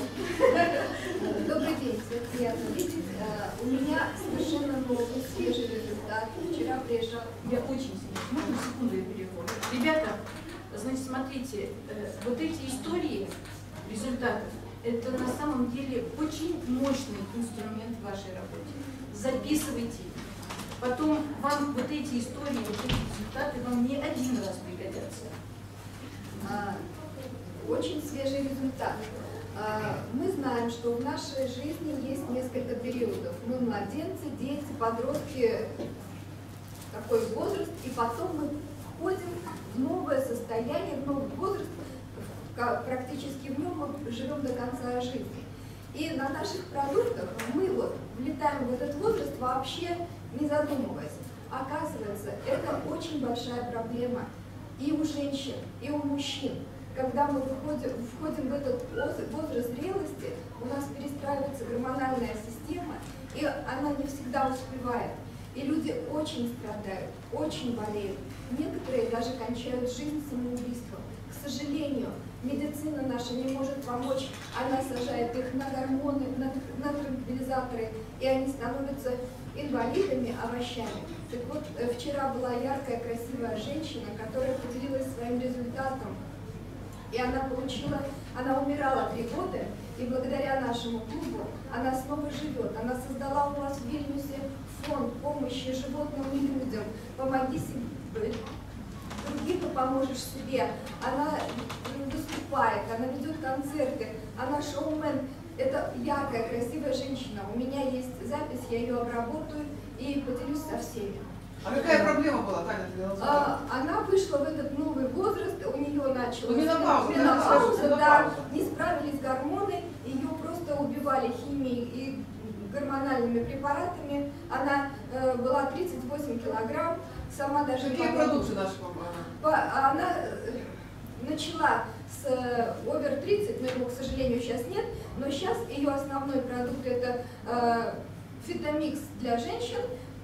Добрый день, всех приятно видеть. Э, У меня совершенно новый, свежий результат. Вчера приезжал Я очень сильно. Можно секунду я перерву? Ребята, значит, смотрите, э, вот эти истории результатов, это на самом деле очень мощный инструмент в вашей работе. Записывайте. Потом вам вот эти истории, вот эти результаты вам не один раз пригодятся. А, Очень свежий результат. А, Мы знаем, что в нашей жизни есть несколько периодов. Мы младенцы, дети, подростки, такой возраст, и потом мы входим в новое состояние, в новый возраст, практически в нем мы живем до конца жизни. И на наших продуктах мы вот влетаем в этот возраст вообще не задумываясь. Оказывается, это очень большая проблема и у женщин, и у мужчин. Когда мы выходим, входим в этот воз- возраст зрелости, у нас перестраивается гормональная система, и она не всегда успевает. И люди очень страдают, очень болеют. Некоторые даже кончают жизнь самоубийством. К сожалению, медицина наша не может помочь. Она сажает их на гормоны, на, на транквилизаторы, и они становятся инвалидами, овощами. Так вот, э, вчера была яркая, красивая женщина, которая поделилась своим результатом. И она получила, она умирала три года, и благодаря нашему клубу она снова живет. Она создала у нас в Вильнюсе фонд помощи животным и людям. Помоги себе, другим ты поможешь себе. Она выступает, она ведет концерты, она шоумен. Это яркая, красивая женщина. У меня есть запись, я ее обработаю и поделюсь со всеми. А какая проблема была, Таня? А, Она вышла в этот новый возраст, у нее началась Ну, менопауза, менопауза, да, менопауза. не справились гормоны, ее просто убивали химией и гормональными препаратами. Она э, была 38 килограмм, сама даже Какие потом- продукты наши мама? Она э, начала с э, Over 30, но его, к сожалению, сейчас нет. Но сейчас ее основной продукт это э, фитомикс для женщин,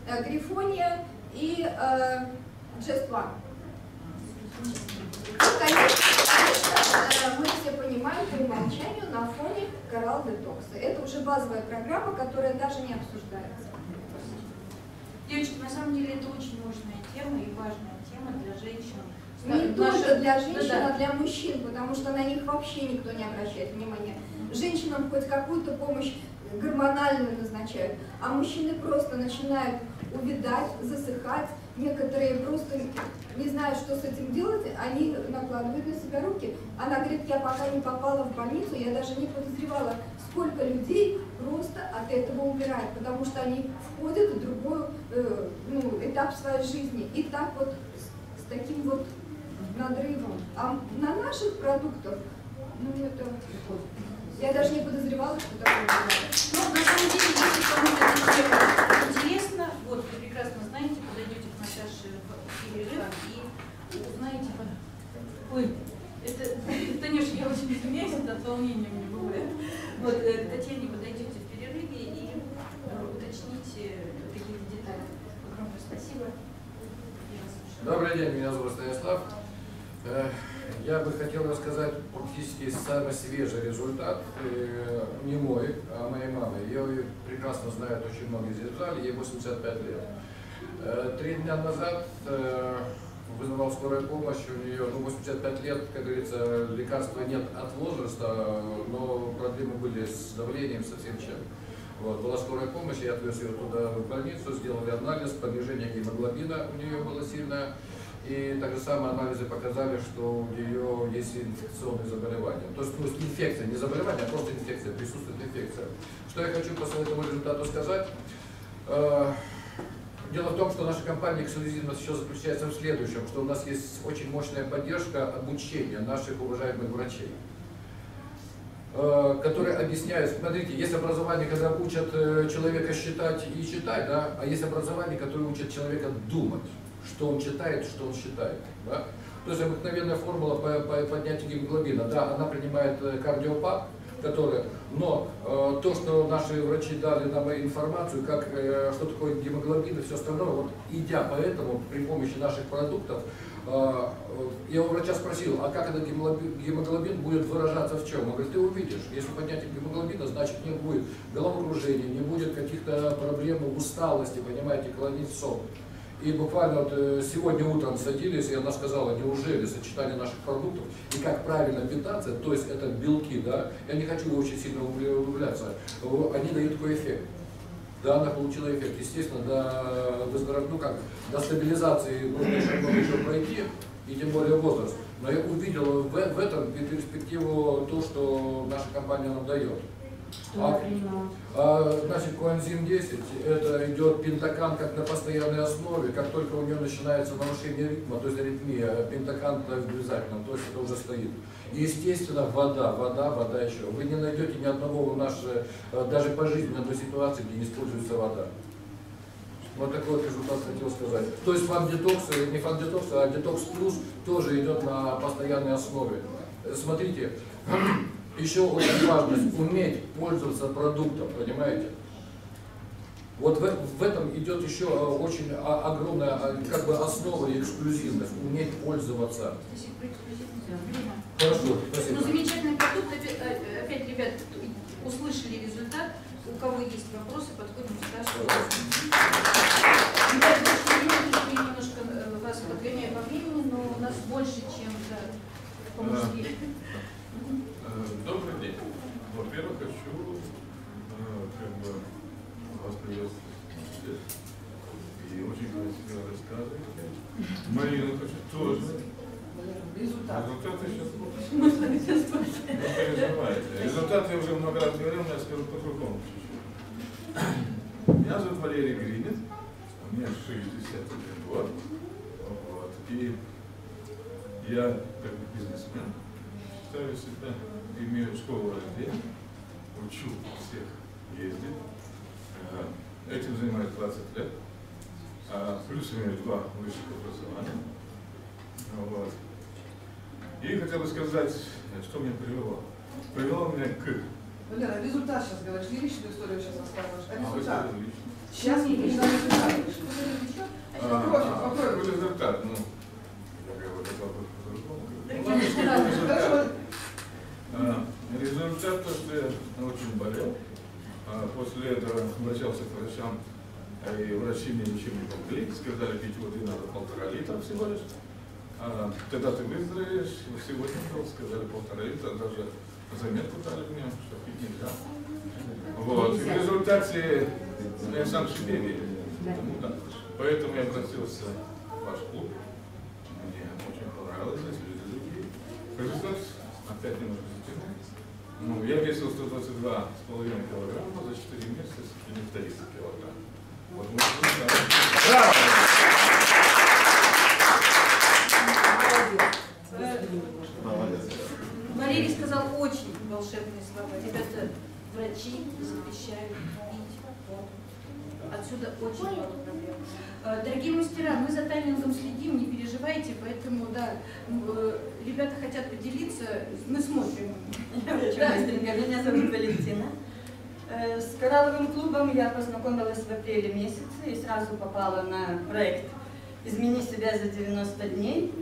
э, грифония и э, Just One. Конечно, конечно, мы все понимаем по умолчанию на фоне Coral детокса. Это уже базовая программа, которая даже не обсуждается. Девочки, на самом деле это очень мощная тема и важная тема для женщин. Не Наша- только для женщин, Да-да. а для мужчин, потому что на них вообще никто не обращает внимания. Женщинам хоть какую-то помощь гормональную назначают, а мужчины просто начинают увидать, засыхать. Некоторые просто не знают, что с этим делать, они накладывают на себя руки. Она говорит, я пока не попала в больницу, я даже не подозревала, сколько людей просто от этого умирает, потому что они входят в другой э, ну, этап своей жизни. И так вот с, с таким вот надрывом. А на наших продуктах, ну это... Я даже не подозревала, что такое. Ну, на самом деле, если эта тема интересно, вот, вы прекрасно знаете, подойдете к Наташе в перерыв и узнаете... по- Ой, это, Танюша, я очень извиняюсь, это от волнения мне бывает. Вот, э, к Татьяне подойдете в перерыве и э, уточните какие-то детали. Огромное спасибо. Я вас слушаю. Добрый день, меня зовут Станислав. Э, Я бы хотел рассказать практически свежий результат, э, не мой, а моей мамы. Ее прекрасно знают очень здесь в зале, ей 85 лет. Э, Три дня назад э, вызывал скорую помощь, у нее ну, 85 лет, как говорится, лекарства нет от возраста, но проблемы были с давлением, со всем чем. Вот, была скорая помощь, я отвез ее туда в больницу, сделали анализ, понижение гемоглобина у нее было сильное. И так же самое анализы показали, что у нее есть инфекционные заболевания. То есть, ну, инфекция, не заболевание, а просто инфекция, присутствует инфекция. Что я хочу по этому результату сказать? Э, Дело в том, что наша компания эксклюзивность еще заключается в следующем, что у нас есть очень мощная поддержка обучения наших уважаемых врачей э, которые объясняют, смотрите, есть образование, когда учат э, человека считать и читать, да, а есть образование, которое учит человека думать, что он читает, что он считает. Да? То есть обыкновенная формула по, по поднятию гемоглобина, да, она принимает э, кардиопат, который, но э, то, что наши врачи дали нам информацию, как, э, что такое гемоглобин и все остальное, вот идя по этому, при помощи наших продуктов, А, Я у врача спросил, а как этот гемоглобин, гемоглобин будет выражаться в чем? Он говорит, ты увидишь, если поднятие гемоглобина, значит не будет головокружения, не будет каких-то проблем усталости, понимаете, клонить сон. И буквально вот э, сегодня утром садились, и она сказала, неужели сочетание наших продуктов и как правильно питаться, то есть это белки, да, я не хочу очень сильно углубляться, они дают такой эффект. Да, она получила эффект. Естественно, до, выздоров... ну, как, до стабилизации нужно еще много еще пройти, и тем более возраст. Но я увидел в, в этом перспективу то, что наша компания нам дает. А, а, значит, коэнзим 10, это идет пентакан как на постоянной основе, как только у нее начинается нарушение ритма, то есть аритмия, пентакан обязательно, то есть это уже стоит. И, естественно, вода, вода, вода еще. Вы не найдете ни одного у нас, э, даже по жизни одной ситуации, где не используется вода. Вот такой вот результат хотел сказать. То есть фан-детокс, не фан-детокс, а детокс плюс тоже идет на постоянной основе. Смотрите, еще очень важно уметь пользоваться продуктом, понимаете? Вот в, в этом идет еще э, очень огромная как бы основа и эксклюзивность, уметь пользоваться. Хорошо, спасибо. Ну, замечательный продукт. Э, опять, ребят, услышали результат. У кого есть вопросы, подходим к старшему. Ребят, больше времени, немножко э, вас подгоняю по времени, но у нас больше, чем да, помогли. Э, добрый день. Во-первых, хочу как бы вас приветствовать здесь. И очень красиво рассказываете. Марину хочу тоже Результат. Результаты сейчас будут. Не переживайте. Результаты я уже много раз говорил, но я скажу по-другому чуть-чуть. Меня зовут Валерий Гринин, мне 61 год. Вот. И я как бизнесмен, считаю себя, имею школу рождения, учу всех ездить. Э, этим занимаюсь 20 лет. А плюс имею два высших образования. Вот. И хотел бы сказать, что меня привело. Привело меня к... Валера, результат сейчас говоришь, не личную историю сейчас рассказываешь, а А результат. лично. Сейчас мы начинаем результат. А, а. Какой результат? Ну, я говорю, это вопрос по-другому. Хорошо. Результат. А, Результат, то, что я очень болел. А После этого обращался к врачам, и врачи мне ничем не помогли. Сказали, пить воды надо полтора литра всего лишь. А, тогда ты выздоровеешь. Сегодня был, сказали полтора литра, даже заметку дали мне, что пить нельзя. Вот. И в результате я сам себе верю. Потому да. Поэтому я обратился в ваш клуб. Мне очень понравилось, здесь люди другие. Результат опять немножко затянул. Ну, я весил 122,5 килограмма, за 4 месяца не 300 килограмм. Вот мой результат. Браво! Валерий сказал очень волшебные слова. Ребята, врачи запрещают пить воду. Отсюда очень много проблем. Э, Дорогие мастера, мы за таймингом следим, не переживайте, поэтому, да, э, ребята хотят поделиться, мы смотрим. Быстренько. Меня зовут Валентина. Э, С коралловым клубом я познакомилась в апреле месяце и сразу попала на проект «Измени себя за 90 дней».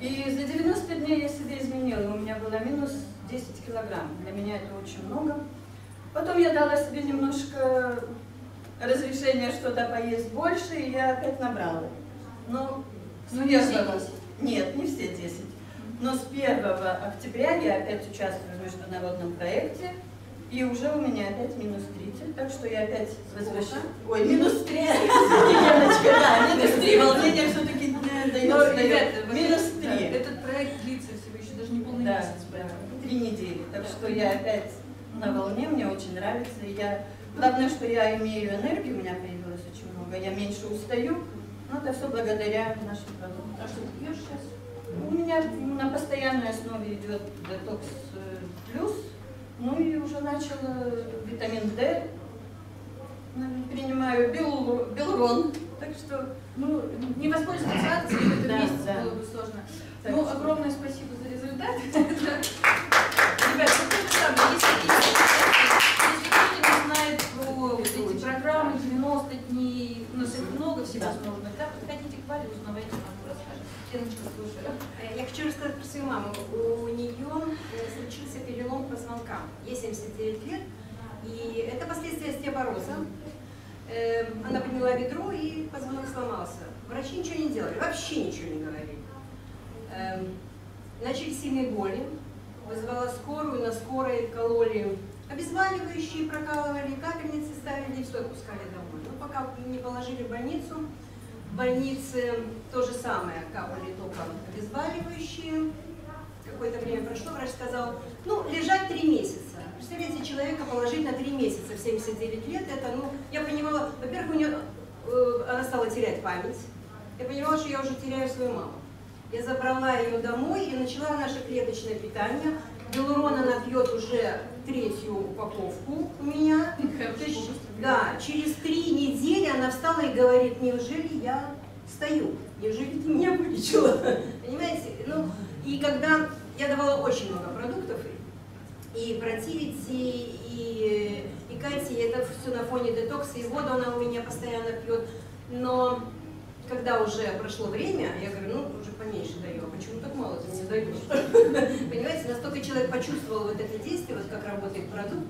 И за 90 дней я себя изменила. У меня было минус 10 килограмм. Для меня это очень много. Потом я дала себе немножко разрешение что-то поесть больше, и я опять набрала. Но Ну, не все первого- 10. Нет, не все 10. Но с 1 октября я опять участвую в международном проекте, и уже у меня опять минус 30, так что я опять возвращаюсь. Ой, минус 3, Леночка, да, минус 3, волнение все-таки дает, Минус вообще, 3. да, этот проект длится всего еще даже не полный месяц. Три недели. Так что я опять на волне, мне очень нравится. И я, главное, что я имею энергию, у меня появилось очень много, я меньше устаю. Но это все благодаря нашим продуктам. А что ты пьешь сейчас? У меня на постоянной основе идет детокс э, плюс, ну и уже начала витамин D, ну, принимаю бил, билрон, так что Ну, не воспользоваться акцией в этом Да, месяце да. было бы сложно. Так ну, что- огромное спасибо за результат. Ребят, вот то же самое. Если, если, если кто-то не знает про вот эти программы 90 дней, у нас их много всевозможных, да, подходите к Вале, узнавайте, нам расскажет. Леночка, тоже хочу рассказать про свою маму. У нее случился перелом позвонка. Ей 79 лет, и это последствия остеопороза. Эм, Она подняла ведро, и позвонок сломался. Врачи ничего не делали, вообще ничего не говорили. Эм, Начались сильные боли, вызвала скорую, на скорой кололи обезболивающие, прокалывали, капельницы ставили и все, отпускали домой. Ну, пока не положили в больницу, в больнице то же самое, капали только обезболивающие. Какое-то время прошло, врач сказал, ну, лежать три месяца. Представляете, человека положить на три месяца в 79 лет, это, ну, я понимала, во-первых, у нее, э, она стала терять память. Я понимала, что я уже теряю свою маму. Я забрала ее домой и начала наше клеточное питание. Белурон она пьет уже третью упаковку у меня. Да, через три недели она встала и говорит, неужели я стою? Неужели ты меня вылечила? Понимаете? Ну, и когда я давала очень много продуктов, и противити, и, и кальций, это все на фоне детокса, и воду она у меня постоянно пьет. Но когда уже прошло время, я говорю, ну, уже поменьше даю, а почему так мало ты мне даешь? Понимаете, настолько человек почувствовал вот это действие, вот как работает продукт,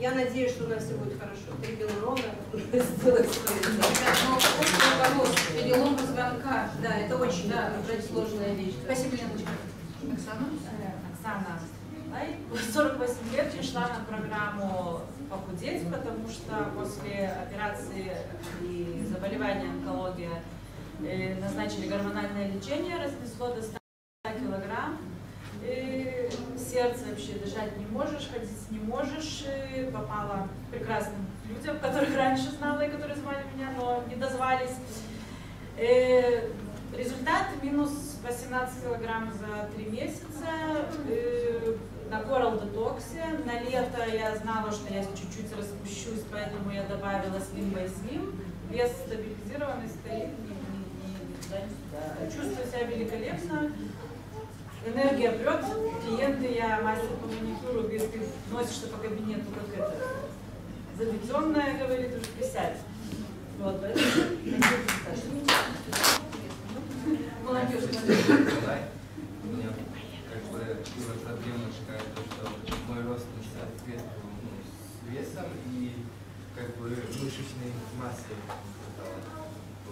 я надеюсь, что у нас все будет хорошо. Три белорона сделать стоит. Но остеопороз, перелом позвонка. Да, это очень, Да, сложная вещь. Спасибо, Леночка. Оксана? Оксана Лай. 48 лет пришла на программу похудеть, потому что после операции и заболевания онкология э, назначили гормональное лечение, разнесло до 100 килограмм. И сердце вообще дышать не можешь, ходить не можешь. И попала прекрасным людям, которых раньше знала и которые звали меня, но не дозвались. Э, Результат минус 18 килограмм за 3 месяца. Э, На Coral детоксе. На лето я знала, что я чуть-чуть распущусь, поэтому я добавила Slim by Slim. Вес стабилизированный стоит, ни туда, ни сюда. Чувствую себя великолепно. Энергия прет. Клиенты, я мастер по маникюру, говорит, ты носишься по кабинету как это, заведенная, говорит, уже присядь. Вот, поэтому. Молодежь. У меня как бы была проблемочка, то, что мой рост не соответствовал ну, с весом и как бы мышечной.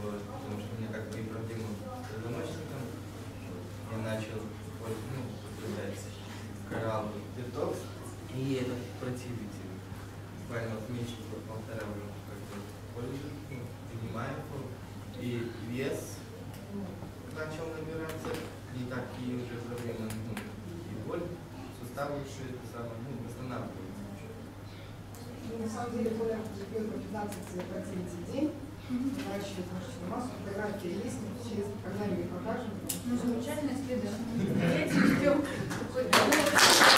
Вот, потому что у меня как бы и проблемы с позвоночником. Я начал ну, употреблять коралл детокс и этот противитель. Буквально вот меньше пол- полтора уже как бы пользуюсь, ну, принимаю его. И вес начал набираться, и такие уже проблемы, ну, и боль, суставы все это самое, ну, восстанавливаются. Ну, на самом деле, более пьет по 15 противите в день, Дальше, значит, у нас фотография есть, через когда-нибудь покажем. Ну, замечательно, следующий.